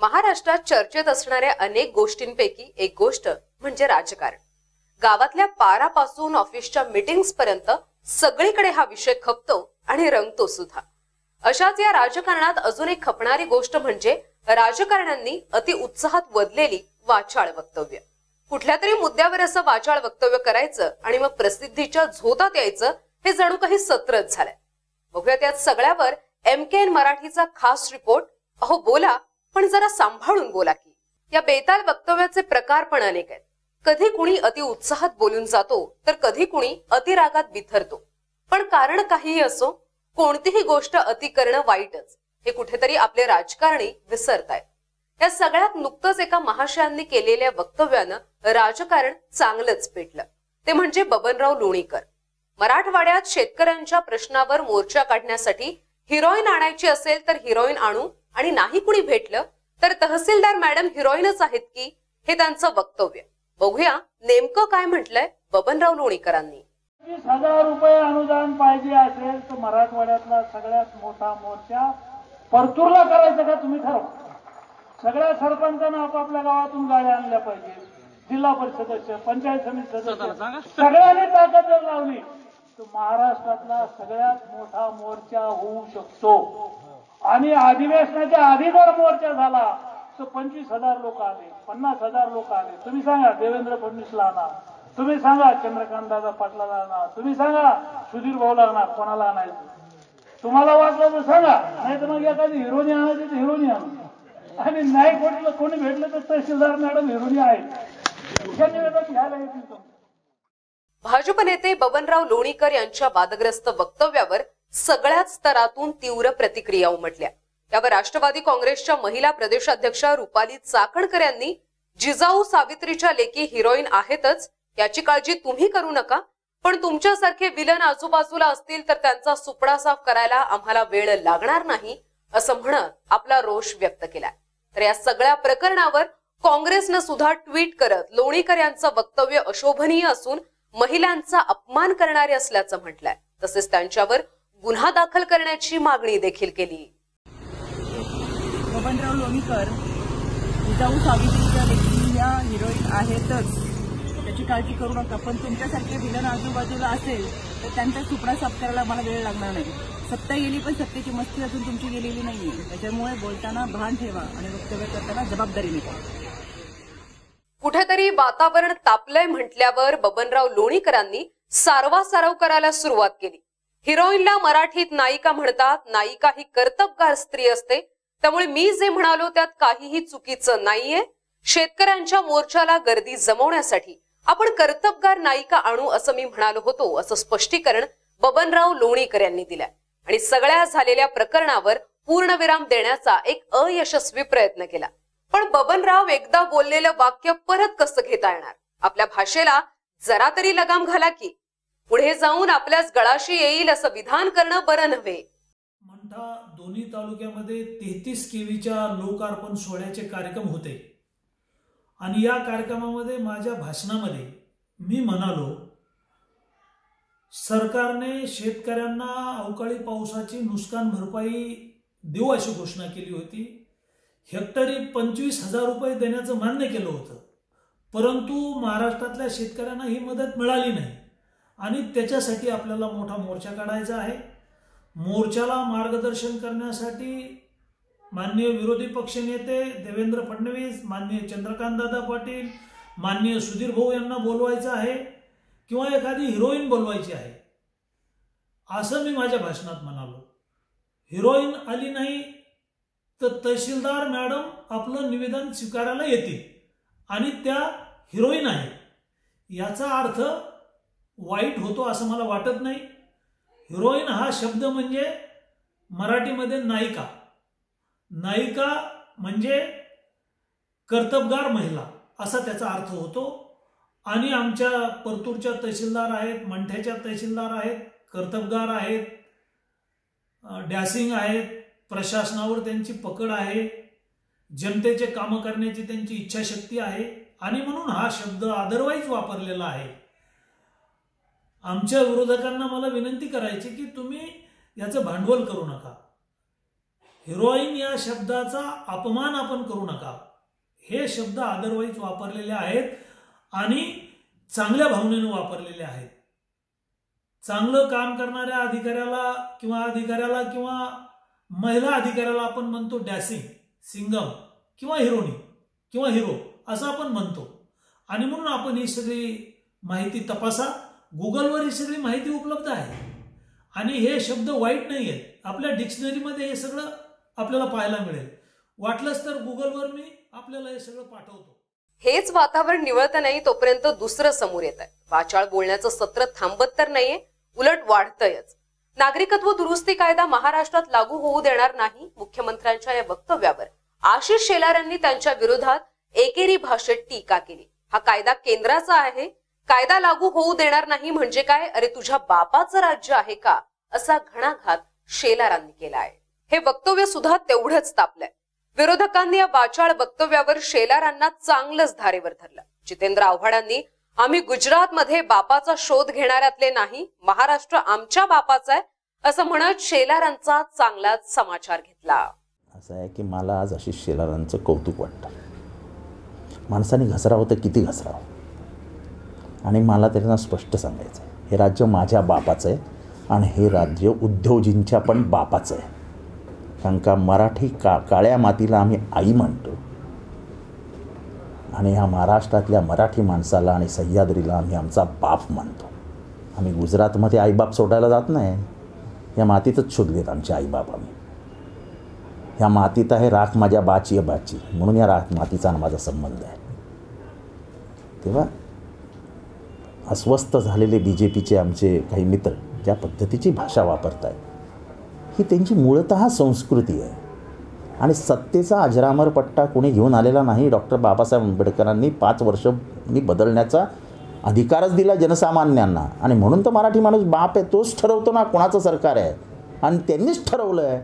महाराष्ट्रात चर्चेत असणाऱ्या अनेक गोष्टींपैकी एक गोष्ट म्हणजे राजकारण. गावातल्या पारापासून ऑफिसच्या मीटिंग्स पर्यंत सगळीकडे हा विषय खपतो आणि रंगतो सुद्धा. अशाच या राजकारणात अजून एक खपणारी गोष्ट म्हणजे राजकारण्यांनी अति उत्साहात वदलेली वाचाळ वक्तव्य. कुठल्या तरी मुद्द्यावर असं वाचाळ वक्तव्य करायचं आणि मग प्रसिद्धीच्या झोतात यायचं हे जणू काही सत्रच झालंय. बघूया त्यात सगळ्यावर एम के एन मराठीचा खास रिपोर्ट अहो बोला पण जरा सांभाळून बोला की. या बेताल वक्तव्याचे प्रकार पण अनेक आहेत. कधी कुणी अति उत्साहात बोलून जातो तर कधी कुणी अतिरागात बिथरतो. पण कारण काहीही असो कोणतीही गोष्ट अति करणं वाईटच. हे कुठेतरी आपले राजकारणी विसरतायत. या सगळ्यात नुकतंच एका महाशयांनी केलेल्या वक्तव्यानं राजकारण चांगलंच पेटलं. ते म्हणजे बबनराव लोणीकर. मराठवाड्यात शेतकऱ्यांच्या प्रश्नावर मोर्चा काढण्यासाठी हिरोईन आणायची असेल तर हिरोईन आणू आणि नाही कुणी भेटलं तर तहसीलदार मॅडम हिरोईनच आहेत की हे त्यांचं वक्तव्य. बघूया नेमकं काय म्हटलंय बबनराव लोणीकरांनी. वीस हजार रुपये अनुदान पाहिजे असेल तर मराठवाड्यातला सगळ्यात मोठा मोर्चा परतूरला करायचं का तुम्ही ठरवा? सगळ्या सरपंचांना आपापल्या गावातून गाड्या आणल्या पाहिजे. जिल्हा परिषद सदस्य पंचायत समिती सदस्य सगळ्यांनी ताकद जर लावली तर महाराष्ट्रातला सगळ्यात मोठा मोर्चा होऊ शकतो. आणि अधिवेशनाच्या आधी जर मोर्चा झाला. तर पंचवीस हजार लोक आले पन्नास हजार लोक आले. तुम्ही सांगा देवेंद्र फडणवीसला आणा. तुम्ही सांगा चंद्रकांत दादा पाटलाला आणा. तुम्ही सांगा सुधीर भाऊला आणा कोणाला आणायचं? तुम्हाला वाटलं तर सांगा नाही तर मग एखादी हिरोनी आणायची तर हिरोनी आणा. आणि नाही कोणी कोणी भेटलं तर तहसीलदार मॅडम हिरोनी आहे हे निवेदन घ्यायला येतील भाजप नेते बबनराव लोणीकर यांच्या वादग्रस्त वक्तव्यावर सगळ्याच स्तरातून तीव्र प्रतिक्रिया उमटल्या. यावर राष्ट्रवादी काँग्रेसच्या महिला प्रदेशाध्यक्षा रुपाली चाकणकर यांनी जिजाऊ सावित्रीच्या लेखी हिरोईन आहेतच याची काळजी तुम्ही करू नका. पण तुमच्यासारखे विलन आजूबाजूला असतील तर त्यांचा सुपडा साफ करायला आम्हाला वेळ लागणार नाही असं म्हणत आपला रोष व्यक्त केलाय. तर या सगळ्या प्रकरणावर काँग्रेसनं सुद्धा ट्विट करत लोणीकर यांचं वक्तव्य अशोभनीय असून महिलांचा अपमान करणारे असल्याचं म्हटलंय. तसेच त्यांच्यावर गुन्हा दाखल करण्याची मागणी देखील केली. बबनराव लोणीकर जिजाऊ सावित्रीच्या लेखी या हिरोईन आहेतच. त्याची काळजी करू नका पण तुमच्यासारखे विलन आजूबाजूला असेल तर त्यांचा सुपडा साफ करायला मला वेळ लागणार नाही. सत्ता गेली पण सत्तेची मस्ती अजून तुमची गेलेली नाहीये. त्याच्यामुळे बोलताना भान ठेवा आणि वक्तव्य करताना जबाबदारीने करा कुठेतरी वातावरण तापलंय म्हटल्यावर बबनराव लोणीकरांनी सारवा सारव करायला सुरुवात केली. हिरोईनला मराठीत नायिका म्हणतात. नायिका ही कर्तबगार स्त्री असते. त्यामुळे मी जे म्हणालो त्यात काहीही चुकीचं नाहीये. शेतकऱ्यांच्या मोर्चाला गर्दी जमवण्यासाठी आपण कर्तबगार नायिका आणू असं मी म्हणालो होतो असं स्पष्टीकरण बबनराव लोणीकर यांनी दिलंय. आणि सगळ्या झालेल्या प्रकरणावर पूर्णविराम देण्याचा एक अयशस्वी प्रयत्न केला. पण बबनराव एकदा बोललेलं वाक्य परत कसं घेता येणार? आपल्या भाषेला जरा तरी लगाम घाला की पुढे जाऊन आपल्याच गळाशी येईल असं विधान करणं बरं नव्हे. मंठा दोन्ही तालुक्यामध्ये तेहतीस केवीच्या लोकार्पण सोहळ्याचे कार्यक्रम होते. आणि या कार्यक्रमामध्ये माझ्या भाषणामध्ये मी म्हणालो सरकारने शेतकऱ्यांना अवकाळी पावसाची नुकसान भरपाई देऊ अशी घोषणा केली होती. हेक्टरी पंचवीस हजार रुपये देण्याचं मान्य केलं होतं. परंतु महाराष्ट्रातल्या शेतकऱ्यांना ही मदत मिळाली नाही. आणि त्याच्यासाठी आपल्याला मोठा मोर्चा काढायचा आहे. मोर्चाला मार्गदर्शन करण्यासाठी माननीय विरोधी पक्षनेते देवेंद्र फडणवीस माननीय चंद्रकांतदादा पाटील माननीय सुधीर भाऊ यांना बोलवायचं आहे किंवा एखादी हिरोईन बोलवायची आहे. असं मी माझ्या भाषणात म्हणालो. हिरोईन आली नाही तर तहसीलदार मॅडम आपलं निवेदन स्वीकारायला येतील आणि त्या हिरोईन आहेत याचा अर्थ वाईट होतो असं मला वाटत नाही. हिरोईन हा शब्द म्हणजे मराठीमध्ये नायिका. नायिका म्हणजे कर्तबगार महिला असा त्याचा अर्थ होतो. आणि आमच्या परतूरच्या तहसीलदार आहेत मंठ्याच्या तहसीलदार आहेत कर्तबगार आहेत डॅसिंग आहेत प्रशासनावर त्यांची पकड आहे जनतेचे कामं करण्याची त्यांची इच्छाशक्ती आहे. आणि म्हणून हा शब्द अदरवाईज वापरलेला आहे. आमच्या विरोधकांना मला विनंती करायची की तुम्ही याचं भांडवल करू नका. हिरोईन या शब्दाचा अपमान आपण करू नका. हे शब्द अदरवाईज वापरलेले आहेत आणि चांगल्या भावनेने वापरलेले आहेत. चांगलं काम करणाऱ्या अधिकाऱ्याला किंवा अधिकाऱ्याला किंवा महिला अधिकाऱ्याला आपण म्हणतो डॅसिंग सिंगम किंवा हिरोनी किंवा हिरो असं आपण म्हणतो. आणि म्हणून आपण ही सगळी माहिती तपासा. गुगलवर ही सगळी माहिती उपलब्ध आहे. आणि हे शब्द वाईट नाही आहेत आपल्या डिक्शनरीमध्ये हे सगळं आपल्याला पाहायला मिळेल. वाटलंच तर गुगलवर मी आपल्याला हे सगळं पाठवतो. हेच वातावरण निवळतं नाही तोपर्यंत दुसरं समोर येत आहे वाचाळ बोलण्याचं सत्र थांबत तर नाहीये उलट वाढतंयच. नागरिकत्व दुरुस्ती कायदा महाराष्ट्रात लागू होऊ देणार नाही मुख्यमंत्र्यांच्या या वक्तव्यावर. आशिष शेलार यांनी त्यांच्या विरोधात एकेरी भाषेत टीका केली. हा कायदा केंद्राचा आहे कायदा लागू होऊ देणार नाही म्हणजे काय? अरे तुझ्या बापाचं राज्य आहे का? असा घणाघात शेलारांनी केला आहे हे वक्तव्य सुद्धा तेवढंच तापलंय. विरोधकांनी या वाचाळ वक्तव्यावर शेलारांना चांगलंच धारेवर धरलं. जितेंद्र आव्हाडांनी आम्ही गुजरातमध्ये बापाचा शोध घेणाऱ्यातले नाही महाराष्ट्र आमच्या बापाचा आहे असं म्हणत शेलारांचा चांगलाच समाचार घेतला. असं आहे की मला आज अशी शेलारांचं कौतुक वाटतं. माणसाने घसरावं तर किती घसरावं? आणि मला त्यांना स्पष्ट सांगायचं आहे हे राज्य माझ्या बापाचं आहे आणि हे राज्य उद्धवजींच्या पण बापाचं आहे कारण का मराठी का काळ्या मातीला आम्ही आई म्हणतो. आणि ह्या महाराष्ट्रातल्या मराठी माणसाला आणि सह्याद्रीला आम्ही आमचा बाप मानतो आम्ही गुजरातमध्ये आईबाप सोडायला जात नाही. या मातीतच शोधलेत आमचे आईबाप आम्ही. ह्या मातीत आहे राख माझ्या बाची आहे बाची. म्हणून या राख मातीचा आणि माझा संबंध आहे. तेव्हा अस्वस्थ झालेले बी जे पीचे आमचे काही मित्र ज्या पद्धतीची भाषा वापरत आहेत ही त्यांची मूळतः संस्कृती आहे. आणि सत्तेचा अजरामर पट्टा कोणी घेऊन आलेला नाही डॉक्टर बाबासाहेब आंबेडकरांनी पाच वर्षांनी बदलण्याचा अधिकारच दिला जनसामान्यांना. आणि म्हणून तर मराठी माणूस बाप आहे तोच ठरवतो ना कोणाचं सरकार आहे. आणि त्यांनीच ठरवलं आहे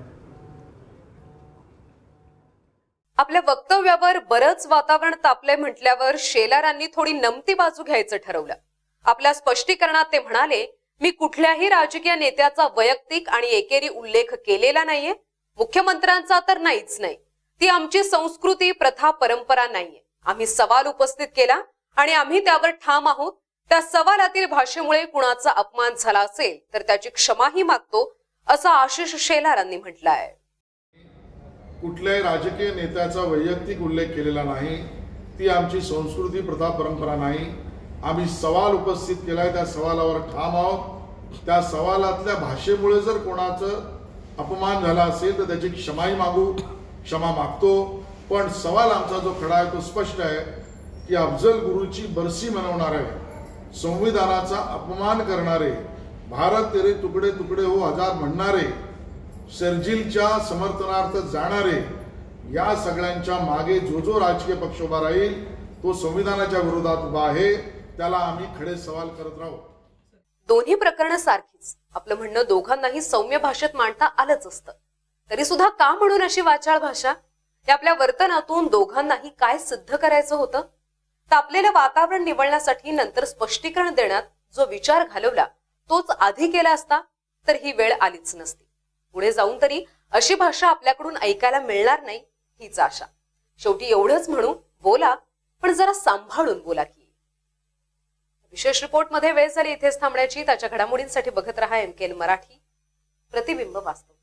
आपल्या वक्तव्यावर बरंच वातावरण तापलंय म्हटल्यावर शेलारांनी थोडी नमती बाजू घ्यायचं ठरवलं. आपल्या स्पष्टीकरणात ते म्हणाले मी कुठल्याही राजकीय नेत्याचा वैयक्तिक आणि एकेरी उल्लेख केलेला नाहीये. मुख्यमंत्र्यांचा तर नाहीच नाही. ती आमची संस्कृती प्रथा परंपरा नाहीये. आम्ही सवाल उपस्थित केला आणि आम्ही त्यावर ठाम आहोत. त्या सवालातील भाषेमुळे कुणाचा अपमान झाला असेल तर त्याची क्षमाही मागतो असं आशिष शेलारांनी म्हटलं आहे कुठल्याही राजकीय नेत्याचा वैयक्तिक उल्लेख केलेला नाही. ती आमची संस्कृती प्रथा परंपरा नाही. आम्ही सवाल उपस्थित केलाय त्या सवालावर ठाम आहोत. त्या सवालातल्या भाषेमुळे जर कोणाचं अपमान झाला असेल तर त्याची क्षमाही मागू क्षमा मागतो. पण सवाल आमचा जो खडा आहे तो स्पष्ट आहे की अफजल गुरुची बरसी मनवणारे संविधानाचा अपमान करणारे भारत तेरे तुकडे तुकडे हो हजार म्हणणारे शर्जिलच्या समर्थनार्थ जाणारे या सगळ्यांच्या मागे जो जो राजकीय पक्ष उभा राहील तो संविधानाच्या विरोधात उभा आहे. त्याला आम्ही खडे सवाल करत राहू. दोन्ही प्रकरणं सारखीच. आपलं म्हणणं दोघांनाही सौम्य भाषेत मांडता आलंच असतं. तरी सुद्धा का म्हणून अशी वाचाळ भाषा? हे आपल्या वर्तनातून दोघांनाही काय सिद्ध करायचं होतं? तापलेलं वातावरण निवळण्यासाठी नंतर स्पष्टीकरण देण्यात जो विचार घालवला तोच आधी केला असता तर ही वेळ आलीच नसती. पुढे जाऊन तरी अशी भाषा आपल्याकडून ऐकायला मिळणार नाही हीच आशा. शेवटी एवढंच म्हणू बोला पण जरा सांभाळून बोला की. विशेष रिपोर्टमध्ये वेळ झाली इथेच थांबण्याची. त्याच्या घडामोडींसाठी बघत रहा एम मराठी. प्रतिबिंब वास्तव.